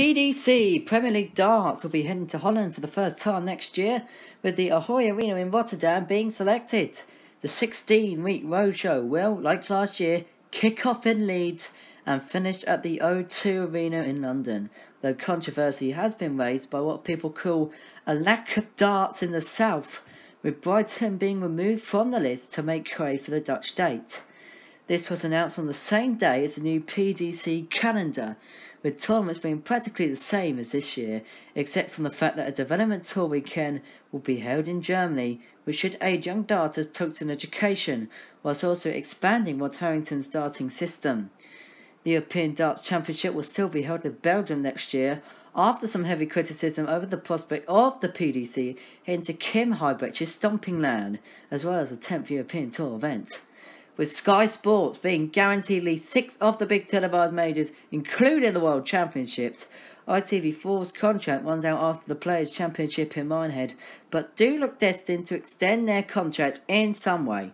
PDC Premier League darts will be heading to Holland for the first time next year, with the Ahoy Arena in Rotterdam being selected. The 16 week roadshow will, like last year, kick off in Leeds and finish at the O2 Arena in London, though controversy has been raised by what people call a lack of darts in the south, with Brighton being removed from the list to make way for the Dutch date. This was announced on the same day as the new PDC calendar, with tournaments being practically the same as this year, except from the fact that a development tour weekend will be held in Germany, which should aid young darters' Tungsten education, whilst also expanding Rod Harrington's darting system. The European Darts Championship will still be held in Belgium next year, after some heavy criticism over the prospect of the PDC heading to Kim Huybrechts' stomping land, as well as the 10th European Tour event with Sky Sports being guaranteed at least six of the big televised majors, including the World Championships. ITV4's contract runs out after the Players' Championship in Minehead, but do look destined to extend their contract in some way.